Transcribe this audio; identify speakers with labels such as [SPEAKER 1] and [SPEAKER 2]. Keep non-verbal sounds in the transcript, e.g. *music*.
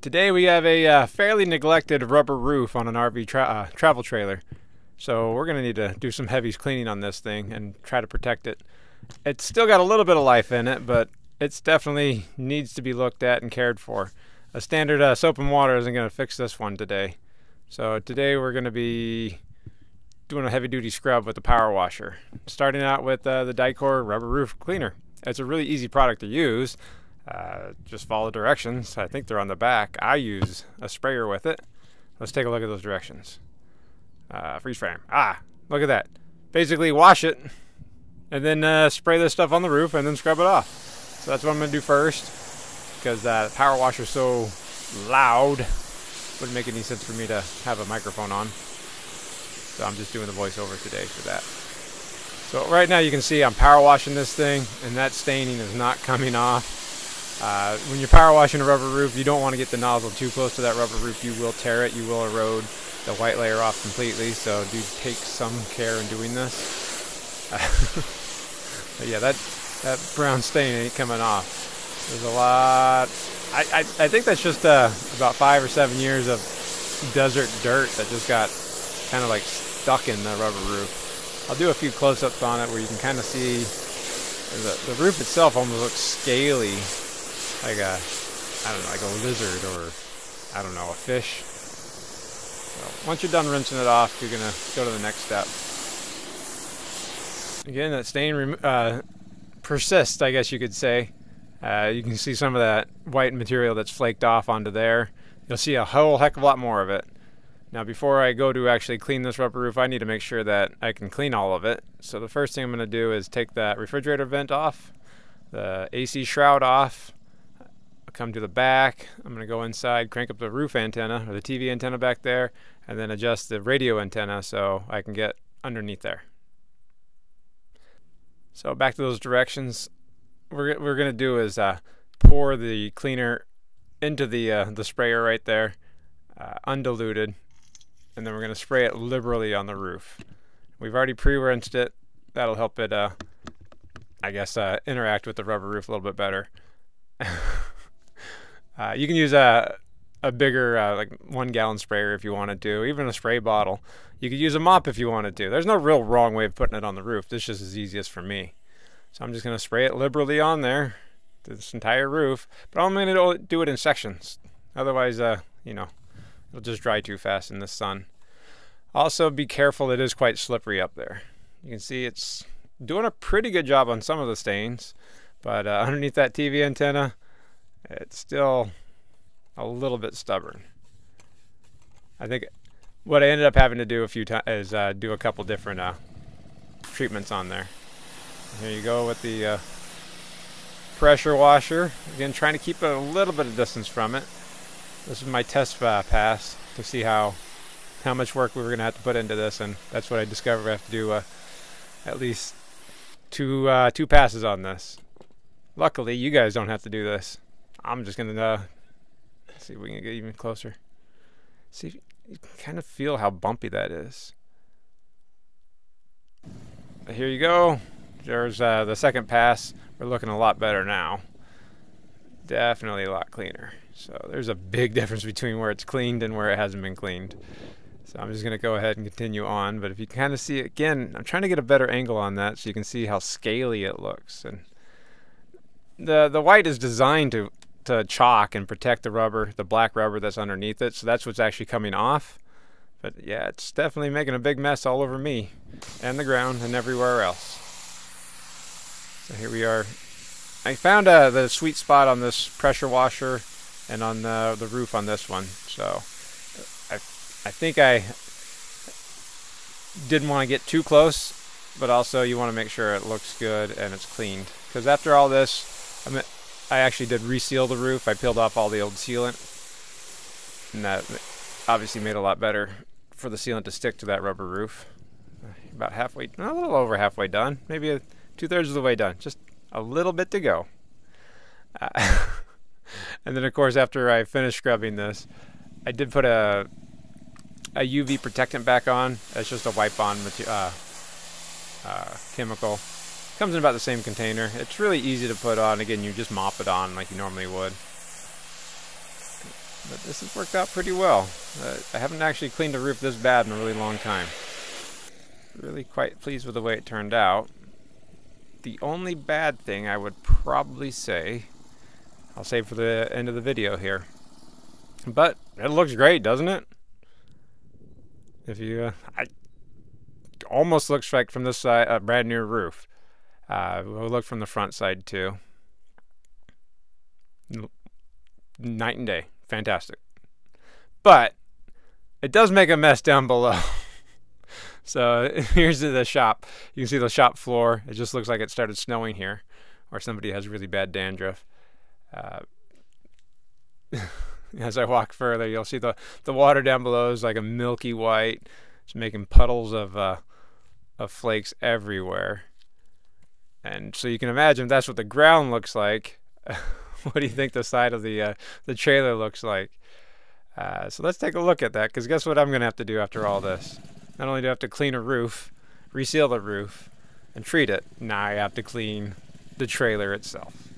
[SPEAKER 1] Today we have a uh, fairly neglected rubber roof on an RV tra uh, travel trailer. So we're going to need to do some heavy cleaning on this thing and try to protect it. It's still got a little bit of life in it, but it's definitely needs to be looked at and cared for. A standard uh, soap and water isn't going to fix this one today. So today we're going to be doing a heavy duty scrub with the power washer. Starting out with uh, the Dicor rubber roof cleaner. It's a really easy product to use. Uh, just follow directions. I think they're on the back. I use a sprayer with it. Let's take a look at those directions. Uh, freeze frame. Ah, look at that. Basically, wash it and then uh, spray this stuff on the roof and then scrub it off. So that's what I'm going to do first because that power washer so loud. Wouldn't make any sense for me to have a microphone on. So I'm just doing the voiceover today for that. So right now you can see I'm power washing this thing and that staining is not coming off. Uh, when you're power washing a rubber roof, you don't want to get the nozzle too close to that rubber roof. You will tear it, you will erode the white layer off completely, so do take some care in doing this. *laughs* but yeah, that, that brown stain ain't coming off. There's a lot... I, I, I think that's just uh, about five or seven years of desert dirt that just got kind of like stuck in the rubber roof. I'll do a few close-ups on it where you can kind of see the, the roof itself almost looks scaly like a, I don't know, like a lizard or, I don't know, a fish. So once you're done rinsing it off, you're going to go to the next step. Again, that stain uh, persists, I guess you could say. Uh, you can see some of that white material that's flaked off onto there. You'll see a whole heck of a lot more of it. Now before I go to actually clean this rubber roof, I need to make sure that I can clean all of it. So the first thing I'm going to do is take that refrigerator vent off, the AC shroud off, I'll come to the back. I'm going to go inside, crank up the roof antenna or the TV antenna back there, and then adjust the radio antenna so I can get underneath there. So back to those directions. We're, we're going to do is uh, pour the cleaner into the, uh, the sprayer right there, uh, undiluted, and then we're going to spray it liberally on the roof. We've already pre-rinsed it. That'll help it, uh, I guess, uh, interact with the rubber roof a little bit better. Uh, you can use a a bigger uh, like one gallon sprayer if you wanted to, do, even a spray bottle. You could use a mop if you wanted to. Do. There's no real wrong way of putting it on the roof. This just is easiest for me. So I'm just going to spray it liberally on there, this entire roof. But I'm to do it in sections. Otherwise, uh, you know, it'll just dry too fast in the sun. Also, be careful. It is quite slippery up there. You can see it's doing a pretty good job on some of the stains. But uh, *laughs* underneath that TV antenna, it's still a little bit stubborn. I think what I ended up having to do a few times is uh, do a couple different uh, treatments on there. Here you go with the uh, pressure washer. Again, trying to keep a little bit of distance from it. This is my test pass to see how how much work we were going to have to put into this, and that's what I discovered. I have to do uh, at least two uh, two passes on this. Luckily, you guys don't have to do this. I'm just gonna uh, see if we can get even closer. See you can kind of feel how bumpy that is. But here you go. There's uh, the second pass. We're looking a lot better now. Definitely a lot cleaner. So there's a big *laughs* difference between where it's cleaned and where it hasn't been cleaned. So I'm just going to go ahead and continue on. But if you kind of see it again, I'm trying to get a better angle on that so you can see how scaly it looks. And the the white is designed to to chalk and protect the rubber, the black rubber that's underneath it. So that's what's actually coming off. But yeah, it's definitely making a big mess all over me and the ground and everywhere else. So here we are. I found uh, the sweet spot on this pressure washer and on the, the roof on this one. So I, I think I didn't want to get too close, but also you want to make sure it looks good and it's cleaned. Because after all this, I mean, I actually did reseal the roof. I peeled off all the old sealant. And that obviously made a lot better for the sealant to stick to that rubber roof. About halfway, a little over halfway done. Maybe a, two thirds of the way done. Just a little bit to go. Uh, *laughs* and then of course after I finished scrubbing this, I did put a a UV protectant back on. It's just a wipe on uh, uh, chemical. Comes in about the same container. It's really easy to put on. Again, you just mop it on like you normally would. But this has worked out pretty well. Uh, I haven't actually cleaned a roof this bad in a really long time. Really quite pleased with the way it turned out. The only bad thing I would probably say, I'll save for the end of the video here. But it looks great, doesn't it? If you, uh, I almost looks like from this side a brand new roof. Uh, we'll look from the front side too. Night and day, fantastic. But it does make a mess down below. *laughs* so *laughs* here's the shop. You can see the shop floor. It just looks like it started snowing here, or somebody has really bad dandruff. Uh, *laughs* as I walk further, you'll see the, the water down below is like a milky white. It's making puddles of uh, of flakes everywhere. And so you can imagine that's what the ground looks like. *laughs* what do you think the side of the uh, the trailer looks like? Uh, so let's take a look at that, because guess what I'm going to have to do after all this? Not only do I have to clean a roof, reseal the roof, and treat it, now I have to clean the trailer itself.